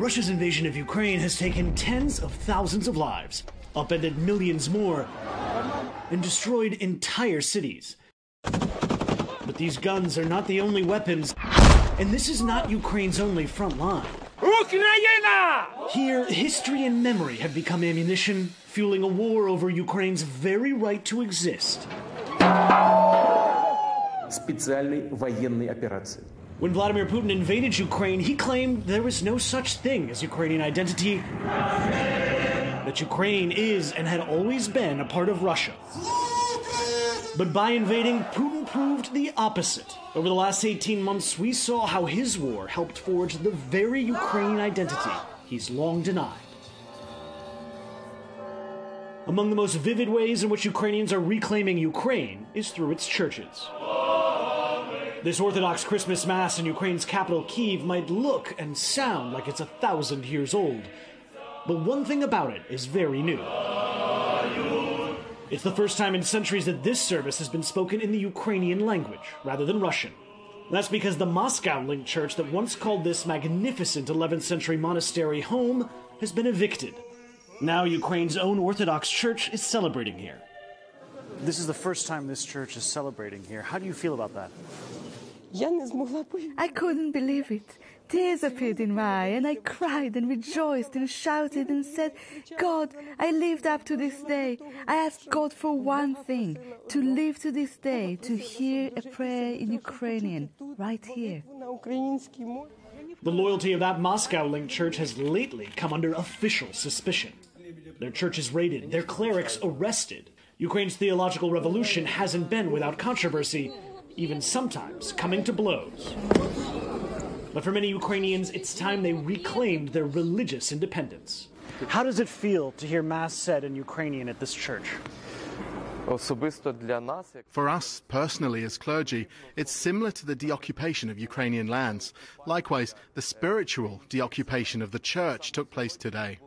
Russia's invasion of Ukraine has taken tens of thousands of lives, upended millions more, and destroyed entire cities. But these guns are not the only weapons, and this is not Ukraine's only front line. Here, history and memory have become ammunition, fueling a war over Ukraine's very right to exist. специальной военной операции. When Vladimir Putin invaded Ukraine, he claimed there was no such thing as Ukrainian identity, that Ukraine is and had always been a part of Russia. But by invading, Putin proved the opposite. Over the last 18 months, we saw how his war helped forge the very Ukrainian identity he's long denied. Among the most vivid ways in which Ukrainians are reclaiming Ukraine is through its churches. This Orthodox Christmas Mass in Ukraine's capital, Kiev, might look and sound like it's a thousand years old. But one thing about it is very new. It's the first time in centuries that this service has been spoken in the Ukrainian language rather than Russian. That's because the Moscow linked church that once called this magnificent 11th century monastery home has been evicted. Now, Ukraine's own Orthodox Church is celebrating here. This is the first time this church is celebrating here. How do you feel about that? I couldn't believe it. Tears appeared in my eye, and I cried and rejoiced and shouted and said, God, I lived up to this day. I asked God for one thing to live to this day, to hear a prayer in Ukrainian, right here. The loyalty of that Moscow linked church has lately come under official suspicion. Their church is raided, their clerics arrested. Ukraine's theological revolution hasn't been without controversy, even sometimes coming to blows. But for many Ukrainians, it's time they reclaimed their religious independence. How does it feel to hear Mass said in Ukrainian at this church? For us, personally, as clergy, it's similar to the deoccupation of Ukrainian lands. Likewise, the spiritual deoccupation of the church took place today.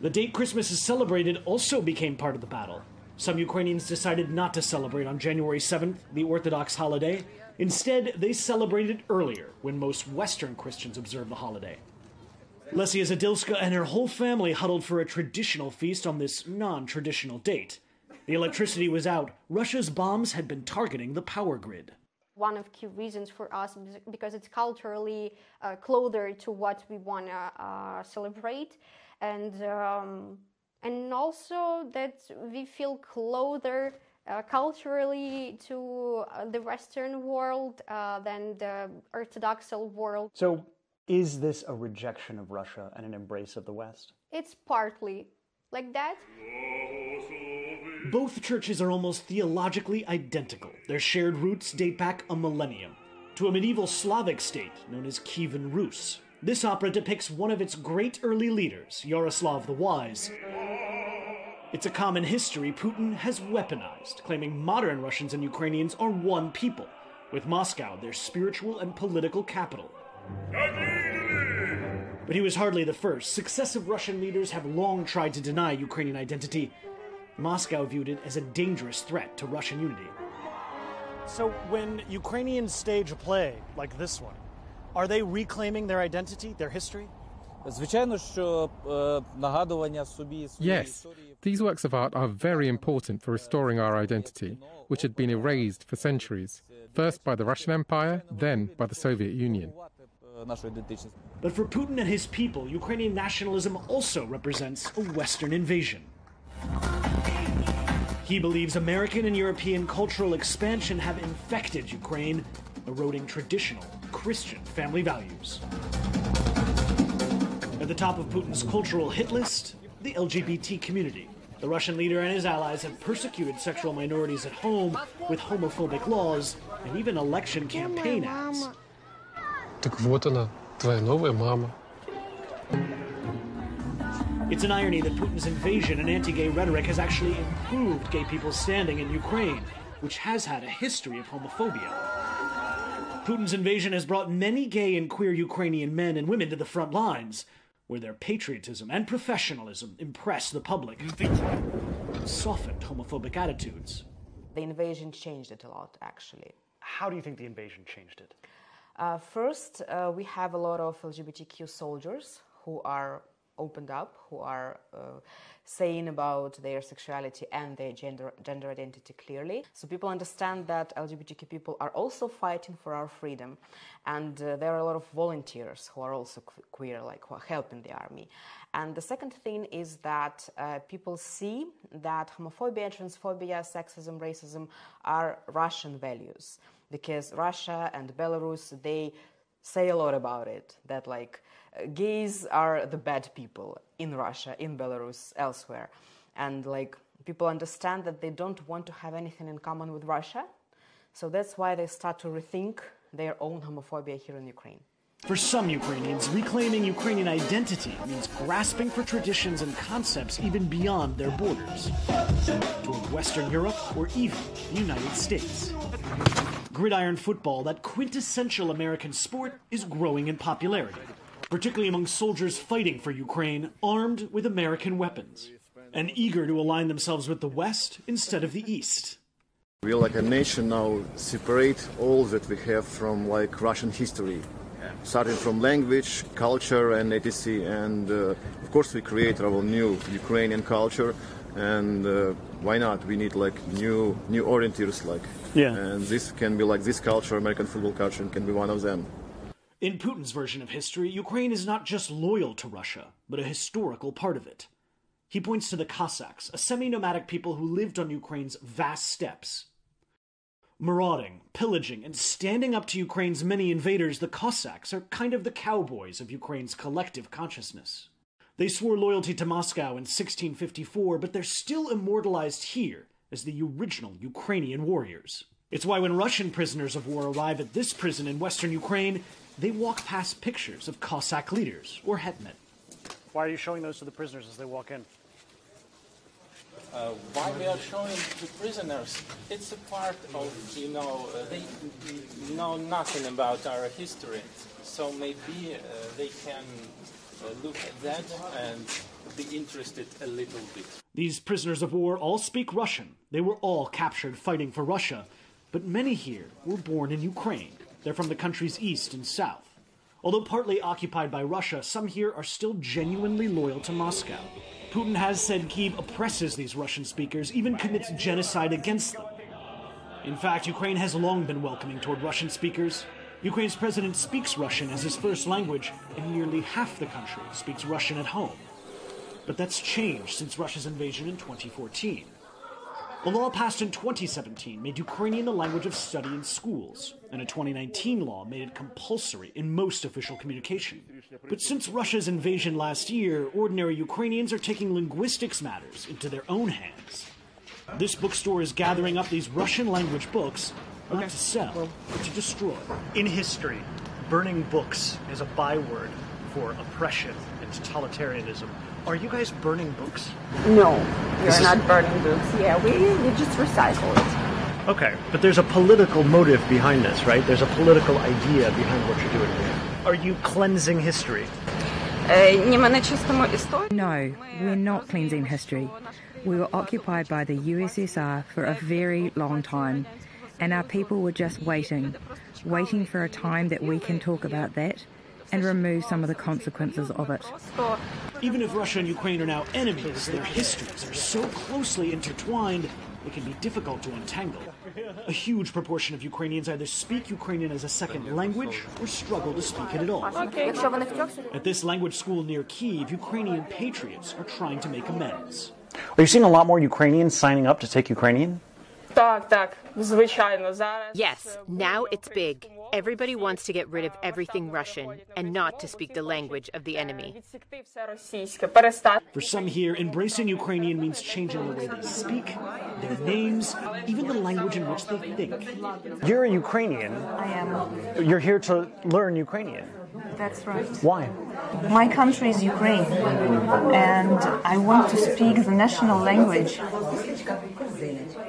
The date Christmas is celebrated also became part of the battle. Some Ukrainians decided not to celebrate on January 7th, the Orthodox holiday. Instead, they celebrated earlier, when most Western Christians observe the holiday. Lesia Zadilska and her whole family huddled for a traditional feast on this non traditional date. The electricity was out. Russia's bombs had been targeting the power grid. One of key reasons for us because it's culturally uh, closer to what we want to uh, celebrate, and um, and also that we feel closer uh, culturally to uh, the Western world uh, than the Orthodox world. So, is this a rejection of Russia and an embrace of the West? It's partly like that. Both churches are almost theologically identical. Their shared roots date back a millennium to a medieval Slavic state known as Kievan Rus. This opera depicts one of its great early leaders, Yaroslav the Wise. It's a common history Putin has weaponized, claiming modern Russians and Ukrainians are one people, with Moscow their spiritual and political capital. But he was hardly the first. Successive Russian leaders have long tried to deny Ukrainian identity. Moscow viewed it as a dangerous threat to Russian unity. So, when Ukrainians stage a play like this one, are they reclaiming their identity, their history? Yes, these works of art are very important for restoring our identity, which had been erased for centuries, first by the Russian Empire, then by the Soviet Union. But for Putin and his people, Ukrainian nationalism also represents a Western invasion. He believes American and European cultural expansion have infected Ukraine, eroding traditional Christian family values. At the top of Putin's cultural hit list, the LGBT community. The Russian leader and his allies have persecuted sexual minorities at home with homophobic laws and even election campaign ads. Так вот она, твоя новая мама. It's an irony that Putin's invasion and anti gay rhetoric has actually improved gay people's standing in Ukraine, which has had a history of homophobia. Putin's invasion has brought many gay and queer Ukrainian men and women to the front lines, where their patriotism and professionalism impress the public and softened homophobic attitudes. The invasion changed it a lot, actually. How do you think the invasion changed it? Uh, first, uh, we have a lot of LGBTQ soldiers who are opened up, who are uh, saying about their sexuality and their gender, gender identity clearly. So people understand that LGBTQ people are also fighting for our freedom. And uh, there are a lot of volunteers who are also queer, like who are helping the army. And the second thing is that uh, people see that homophobia, transphobia, sexism, racism are Russian values because Russia and Belarus, they say a lot about it, that like gays are the bad people in Russia, in Belarus, elsewhere. And like people understand that they don't want to have anything in common with Russia. So that's why they start to rethink their own homophobia here in Ukraine. For some Ukrainians, reclaiming Ukrainian identity means grasping for traditions and concepts even beyond their borders, toward Western Europe or even the United States. Gridiron football, that quintessential American sport, is growing in popularity particularly among soldiers fighting for Ukraine armed with American weapons and eager to align themselves with the West instead of the East. We are like a nation now separate all that we have from like Russian history, starting from language, culture, and etc. And uh, of course, we create our new Ukrainian culture, and uh, why not? We need like new new orienters, like yeah. And this can be like this culture, American football culture, can be one of them. In Putin's version of history, Ukraine is not just loyal to Russia, but a historical part of it. He points to the Cossacks, a semi nomadic people who lived on Ukraine's vast steppes. Marauding, pillaging, and standing up to Ukraine's many invaders, the Cossacks are kind of the cowboys of Ukraine's collective consciousness. They swore loyalty to Moscow in 1654, but they're still immortalized here as the original Ukrainian warriors. It's why when Russian prisoners of war arrive at this prison in western Ukraine, they walk past pictures of Cossack leaders or hetmen. Why are you showing those to the prisoners as they walk in? Uh, why we are showing the prisoners? It's a part of, you know, uh, they know nothing about our history, so maybe uh, they can Uh, look at that and be interested a little bit. These prisoners of war all speak Russian. They were all captured fighting for Russia, but many here were born in Ukraine. They're from the country's east and south. Although partly occupied by Russia, some here are still genuinely loyal to Moscow. Putin has said Kiev oppresses these Russian speakers, even commits genocide against them. In fact, Ukraine has long been welcoming toward Russian speakers. Ukraine's president speaks Russian as his first language, and nearly half the country speaks Russian at home. But that's changed since Russia's invasion in 2014. A law passed in 2017 made Ukrainian the language of study in schools, and a 2019 law made it compulsory in most official communication. But since Russia's invasion last year, ordinary Ukrainians are taking linguistics matters into their own hands. This bookstore is gathering up these Russian language books not to sell, but to destroy. In history, burning books is a byword for oppression and totalitarianism. Are you guys burning books? No, we are not burning books. Yeah, we, we just recycle it. Okay, but there's a political motive behind this, right? There's a political idea behind what you're doing here. Are you cleansing history? Uh, no, we're not cleansing history. We were occupied by the USSR for a very long time, and our people were just waiting, waiting for a time that we can talk about that and remove some of the consequences of it. Even if Russia and Ukraine are now enemies, their histories are so closely intertwined it can be difficult to untangle. A huge proportion of Ukrainians either speak Ukrainian as a second language or struggle to speak it at all. At this language school near Kiev, Ukrainian patriots are trying to make amends. Are you seeing a lot more Ukrainians signing up to take Ukrainian? Yes, now it's big. Everybody wants to get rid of everything Russian and not to speak the language of the enemy. For some here, embracing Ukrainian means changing the way they speak, their names, even the language in which they think. You're a Ukrainian. I am. You're here to learn Ukrainian. That's right. Why? My country is Ukraine, and I want to speak the national language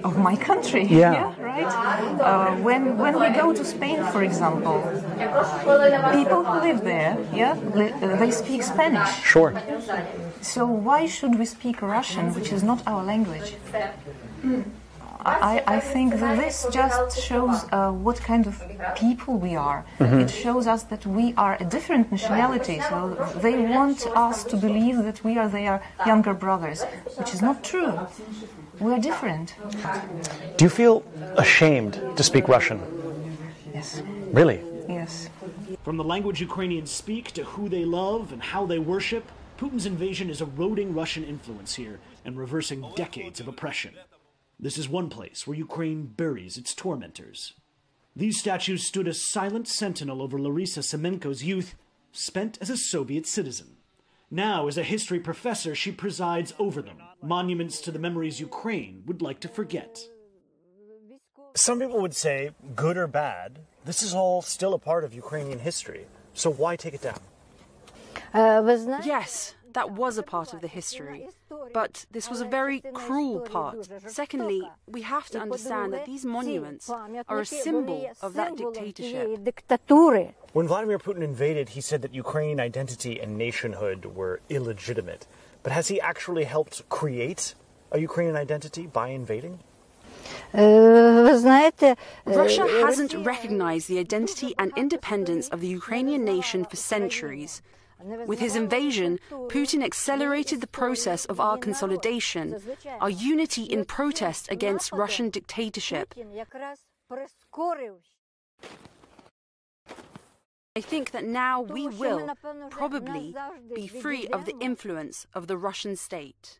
of my country. Yeah. yeah right. Uh, when when we go to Spain, for example, people who live there, yeah, they speak Spanish. Sure. So why should we speak Russian, which is not our language? I, I think that this just shows uh, what kind of people we are. Mhm. It shows us that we are a different nationality. So they want us to believe that we are their younger brothers, which is not true. We are different. Do you feel ashamed to speak Russian? Yes. Really? Yes. From the language Ukrainians speak to who they love and how they worship, Putin's invasion is eroding Russian influence here and reversing decades of oppression. This is one place where Ukraine buries its tormentors. These statues stood as silent sentinel over Larisa Semenko's youth, spent as a Soviet citizen. Now, as a history professor, she presides over them, monuments to the memories Ukraine would like to forget. Some people would say, good or bad, this is all still a part of Ukrainian history. So why take it down? Uh, yes, that was a part of the history. But this was a very cruel part. Secondly, we have to understand that these monuments are a symbol of that dictatorship. When Vladimir Putin invaded, he said that Ukrainian identity and nationhood were illegitimate. But has he actually helped create a Ukrainian identity by invading? Russia hasn't recognized the identity and independence of the Ukrainian nation for centuries. With his invasion, Putin accelerated the process of our consolidation, our unity in protest against Russian dictatorship. I think that now we will, probably, be free of the influence of the Russian state.